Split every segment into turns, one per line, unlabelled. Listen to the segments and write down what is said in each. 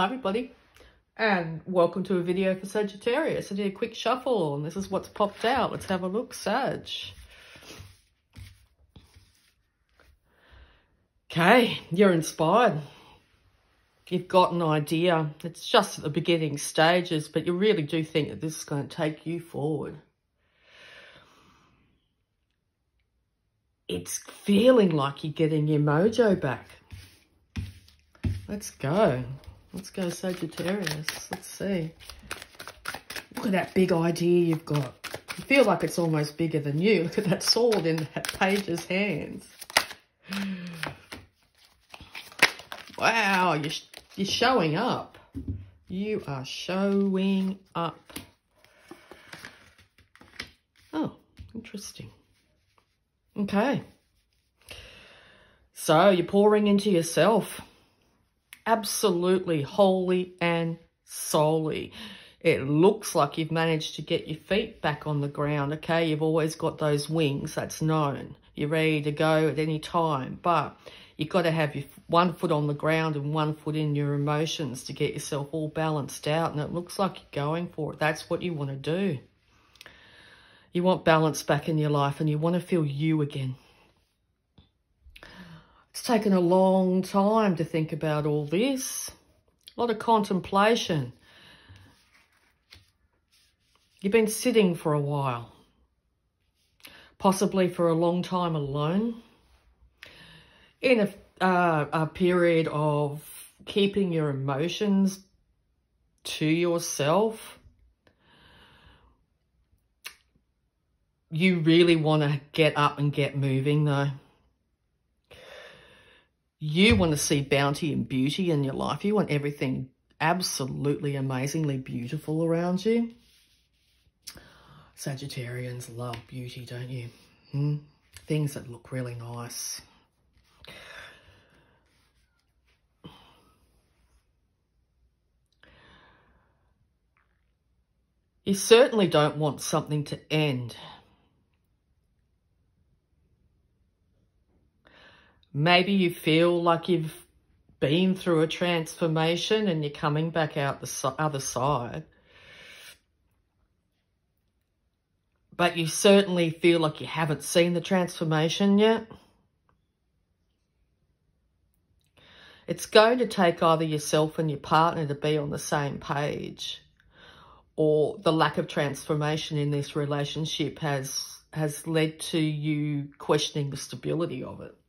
Hi everybody and welcome to a video for Sagittarius. I did a quick shuffle and this is what's popped out. Let's have a look, Sag. Okay, you're inspired. You've got an idea. It's just at the beginning stages, but you really do think that this is going to take you forward. It's feeling like you're getting your mojo back. Let's go. Let's go Sagittarius. Let's see. Look at that big idea you've got. You feel like it's almost bigger than you. Look at that sword in that page's hands. Wow, you're, you're showing up. You are showing up. Oh, interesting. Okay. So you're pouring into yourself. Absolutely, wholly and solely. It looks like you've managed to get your feet back on the ground, okay? You've always got those wings, that's known. You're ready to go at any time, but you've got to have your one foot on the ground and one foot in your emotions to get yourself all balanced out. And it looks like you're going for it. That's what you want to do. You want balance back in your life and you want to feel you again. It's taken a long time to think about all this. A lot of contemplation. You've been sitting for a while. Possibly for a long time alone. In a, uh, a period of keeping your emotions to yourself. You really want to get up and get moving though. You want to see bounty and beauty in your life. You want everything absolutely amazingly beautiful around you. Sagittarians love beauty, don't you? Hmm? Things that look really nice. You certainly don't want something to end. Maybe you feel like you've been through a transformation and you're coming back out the other side. But you certainly feel like you haven't seen the transformation yet. It's going to take either yourself and your partner to be on the same page or the lack of transformation in this relationship has has led to you questioning the stability of it.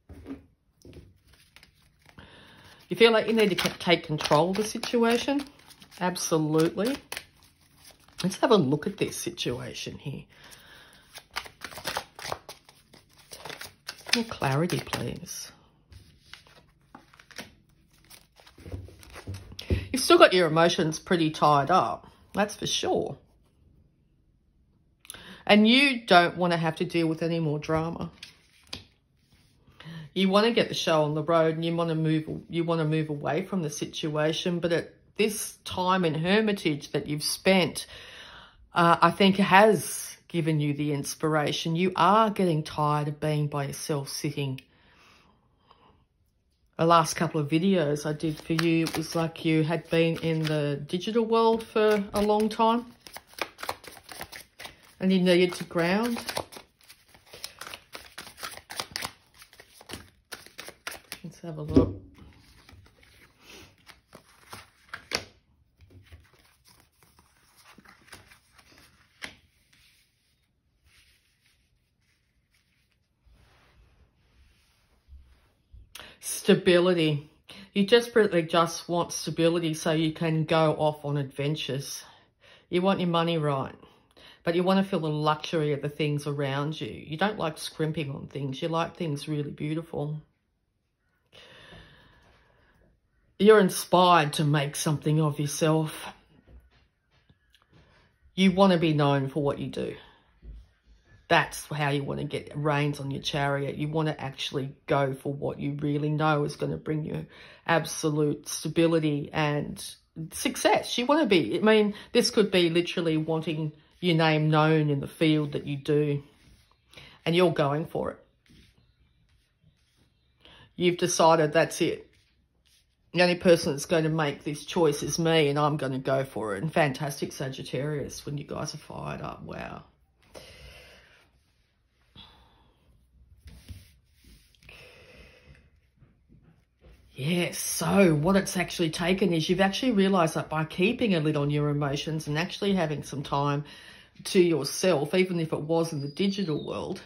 You feel like you need to take control of the situation? Absolutely. Let's have a look at this situation here. More clarity, please. You've still got your emotions pretty tied up. That's for sure. And you don't want to have to deal with any more drama you want to get the show on the road and you want to move you want to move away from the situation but at this time in hermitage that you've spent uh, i think has given you the inspiration. You are getting tired of being by yourself sitting. The last couple of videos i did for you it was like you had been in the digital world for a long time. And you needed to ground have a look. Stability. You desperately just want stability so you can go off on adventures. You want your money right, but you want to feel the luxury of the things around you. You don't like scrimping on things. You like things really beautiful. You're inspired to make something of yourself. You want to be known for what you do. That's how you want to get reins on your chariot. You want to actually go for what you really know is going to bring you absolute stability and success. You want to be, I mean, this could be literally wanting your name known in the field that you do. And you're going for it. You've decided that's it The only person that's going to make this choice is me, and I'm going to go for it. And fantastic Sagittarius when you guys are fired up. Wow. Yes, so what it's actually taken is you've actually realised that by keeping a lid on your emotions and actually having some time to yourself, even if it was in the digital world,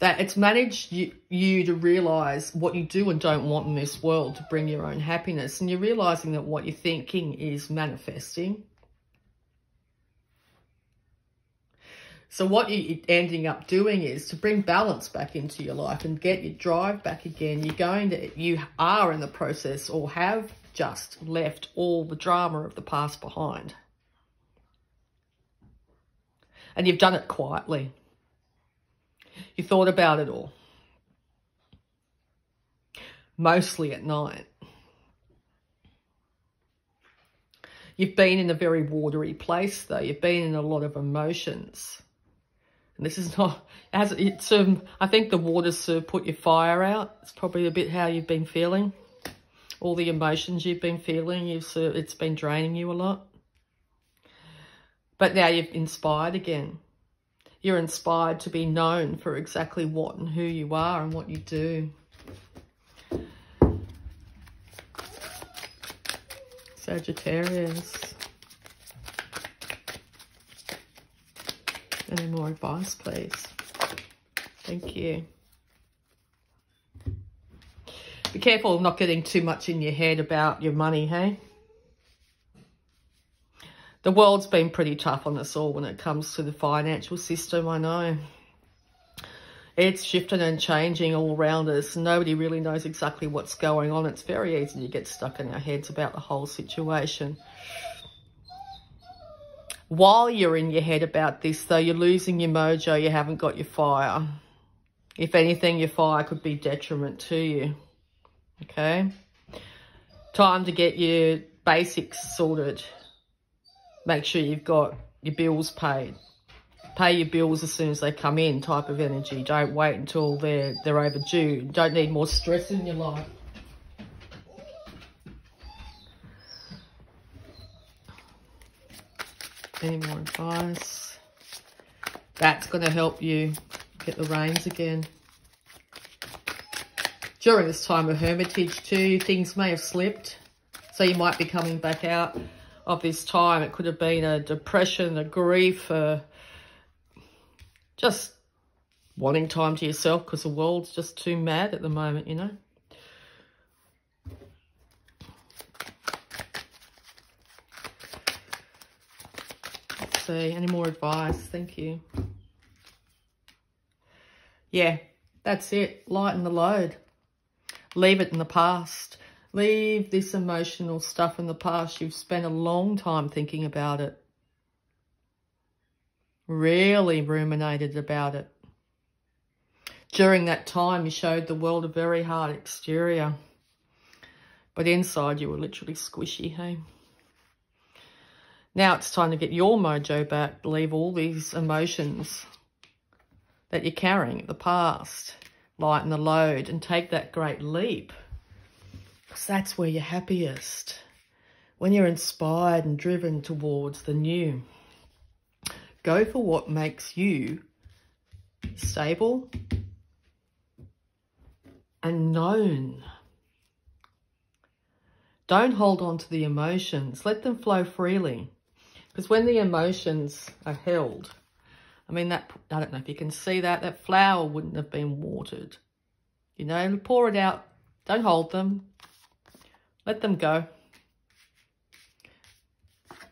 that it's managed you, you to realise what you do and don't want in this world to bring your own happiness. And you're realising that what you're thinking is manifesting. So what you're ending up doing is to bring balance back into your life and get your drive back again. You're going to, you are in the process or have just left all the drama of the past behind. And you've done it quietly. You thought about it all. Mostly at night. You've been in a very watery place though. You've been in a lot of emotions. And this is not, as it's, um, I think the water's uh, put your fire out. It's probably a bit how you've been feeling. All the emotions you've been feeling, you've, uh, it's been draining you a lot. But now you've inspired again. You're inspired to be known for exactly what and who you are and what you do. Sagittarius. Any more advice, please? Thank you. Be careful of not getting too much in your head about your money, hey? The world's been pretty tough on us all when it comes to the financial system, I know. It's shifting and changing all around us. Nobody really knows exactly what's going on. It's very easy to get stuck in our heads about the whole situation. While you're in your head about this, though, you're losing your mojo, you haven't got your fire. If anything, your fire could be detriment to you. Okay? Time to get your basics sorted. Make sure you've got your bills paid. Pay your bills as soon as they come in type of energy. Don't wait until they're, they're overdue. Don't need more stress in your life. Any more advice? That's going to help you get the reins again. During this time of hermitage too, things may have slipped. So you might be coming back out of this time. It could have been a depression, a grief, a just wanting time to yourself because the world's just too mad at the moment, you know. see. Any more advice? Thank you. Yeah, that's it. Lighten the load. Leave it in the past. Leave this emotional stuff in the past. You've spent a long time thinking about it. Really ruminated about it. During that time, you showed the world a very hard exterior. But inside, you were literally squishy, hey? Now it's time to get your mojo back. Leave all these emotions that you're carrying, the past, lighten the load and take that great leap. Because that's where you're happiest. When you're inspired and driven towards the new. Go for what makes you stable and known. Don't hold on to the emotions. Let them flow freely. Because when the emotions are held, I mean, that I don't know if you can see that, that flower wouldn't have been watered. You know, pour it out. Don't hold them. Let them go.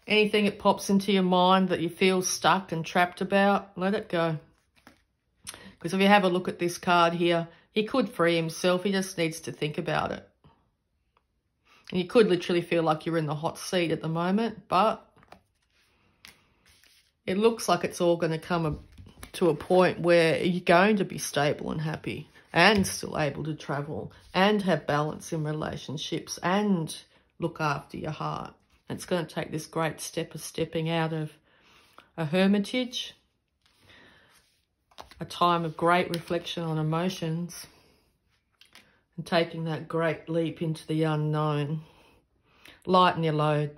Anything that pops into your mind that you feel stuck and trapped about, let it go. Because if you have a look at this card here, he could free himself. He just needs to think about it. And you could literally feel like you're in the hot seat at the moment, but it looks like it's all going to come to a point where you're going to be stable and happy and still able to travel and have balance in relationships and look after your heart. And it's going to take this great step of stepping out of a hermitage, a time of great reflection on emotions, and taking that great leap into the unknown. Lighten your load.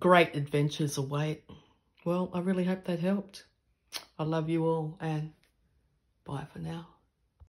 Great adventures await. Well, I really hope that helped. I love you all and bye for now.